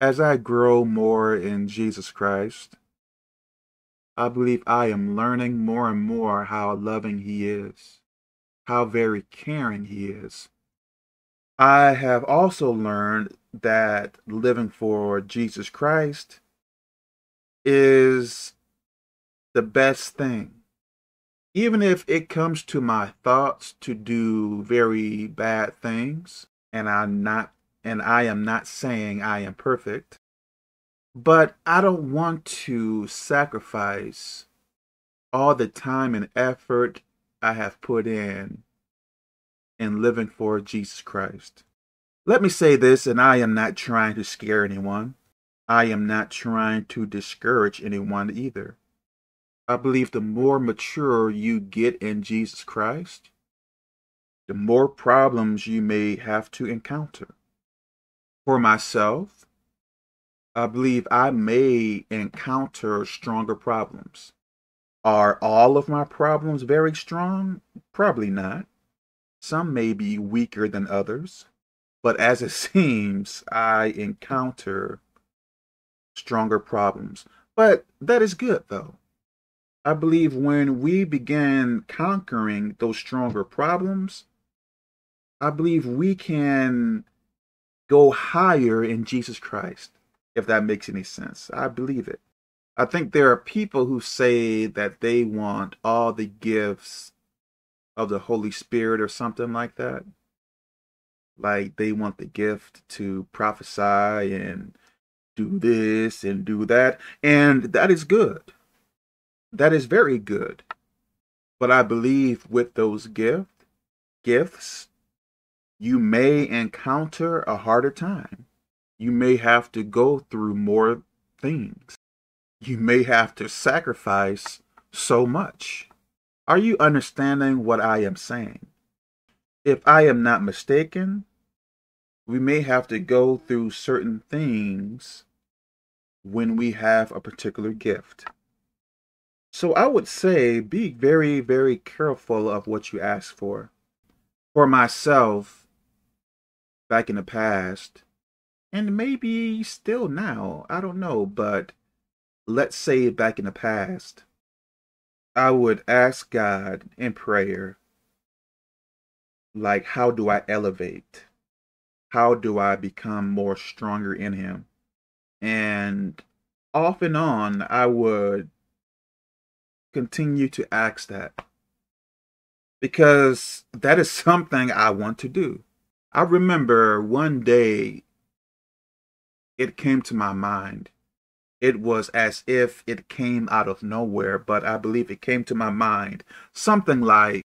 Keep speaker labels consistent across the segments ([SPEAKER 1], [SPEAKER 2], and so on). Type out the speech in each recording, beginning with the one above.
[SPEAKER 1] As I grow more in Jesus Christ, I believe I am learning more and more how loving He is, how very caring He is. I have also learned that living for Jesus Christ is the best thing. Even if it comes to my thoughts to do very bad things, and I'm not and I am not saying I am perfect, but I don't want to sacrifice all the time and effort I have put in in living for Jesus Christ. Let me say this, and I am not trying to scare anyone. I am not trying to discourage anyone either. I believe the more mature you get in Jesus Christ, the more problems you may have to encounter. For myself, I believe I may encounter stronger problems. Are all of my problems very strong? Probably not. Some may be weaker than others. But as it seems, I encounter stronger problems. But that is good, though. I believe when we begin conquering those stronger problems, I believe we can go higher in Jesus Christ, if that makes any sense. I believe it. I think there are people who say that they want all the gifts of the Holy Spirit or something like that. Like they want the gift to prophesy and do this and do that. And that is good. That is very good. But I believe with those gift, gifts, you may encounter a harder time. You may have to go through more things. You may have to sacrifice so much. Are you understanding what I am saying? If I am not mistaken, we may have to go through certain things when we have a particular gift. So I would say be very, very careful of what you ask for. For myself, back in the past, and maybe still now, I don't know, but let's say back in the past, I would ask God in prayer, like, how do I elevate? How do I become more stronger in Him? And off and on, I would continue to ask that because that is something I want to do. I remember one day it came to my mind. It was as if it came out of nowhere, but I believe it came to my mind. Something like,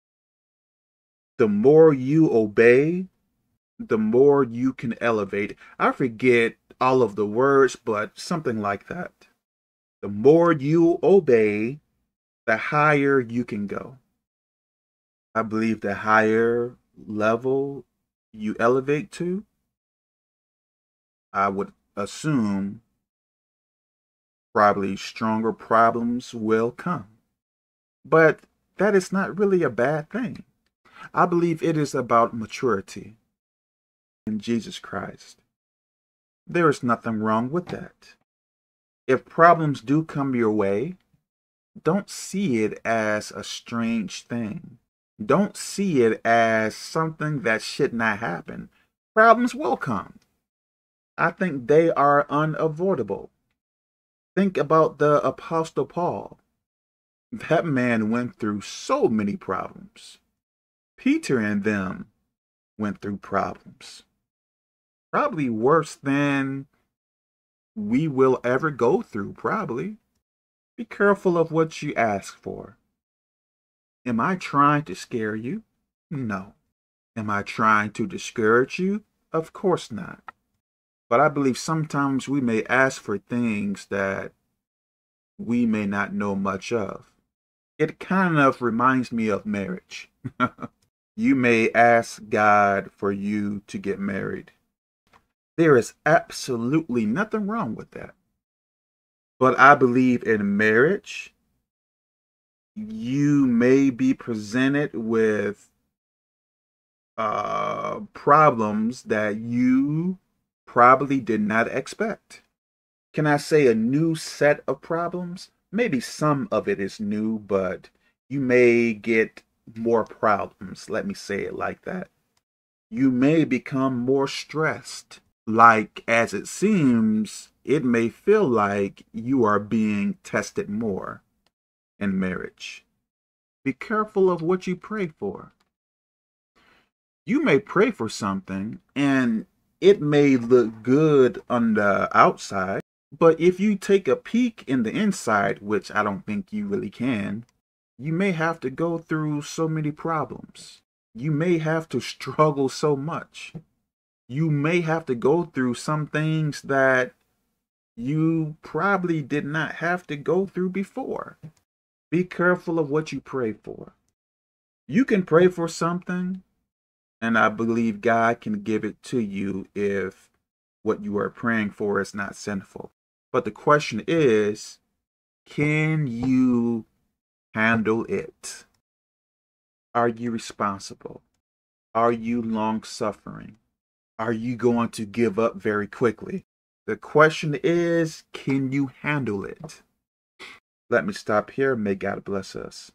[SPEAKER 1] the more you obey, the more you can elevate. I forget all of the words, but something like that. The more you obey, the higher you can go. I believe the higher level you elevate to, I would assume probably stronger problems will come. But that is not really a bad thing. I believe it is about maturity in Jesus Christ. There is nothing wrong with that. If problems do come your way, don't see it as a strange thing. Don't see it as something that should not happen. Problems will come. I think they are unavoidable. Think about the Apostle Paul. That man went through so many problems. Peter and them went through problems. Probably worse than we will ever go through, probably. Be careful of what you ask for. Am I trying to scare you? No. Am I trying to discourage you? Of course not. But I believe sometimes we may ask for things that we may not know much of. It kind of reminds me of marriage. you may ask God for you to get married. There is absolutely nothing wrong with that. But I believe in marriage, you may be presented with uh, problems that you probably did not expect. Can I say a new set of problems? Maybe some of it is new, but you may get more problems. Let me say it like that. You may become more stressed. Like, as it seems, it may feel like you are being tested more in marriage. Be careful of what you pray for. You may pray for something and it may look good on the outside, but if you take a peek in the inside, which I don't think you really can, you may have to go through so many problems. You may have to struggle so much. You may have to go through some things that you probably did not have to go through before. Be careful of what you pray for. You can pray for something, and I believe God can give it to you if what you are praying for is not sinful. But the question is, can you handle it? Are you responsible? Are you long suffering? Are you going to give up very quickly? The question is, can you handle it? Let me stop here. May God bless us.